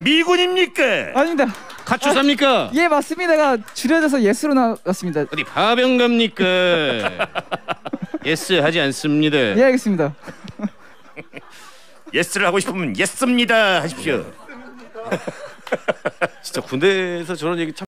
미군입니까? 아닙니다. 카투삽니까? 아, 예 맞습니다가 줄여져서 yes로 나왔습니다. 어디 파병 갑니까? yes 하지 않습니다. 예 알겠습니다. yes를 하고 싶으면 yes입니다 하십시오. 진짜 군대에서 저런 얘기 참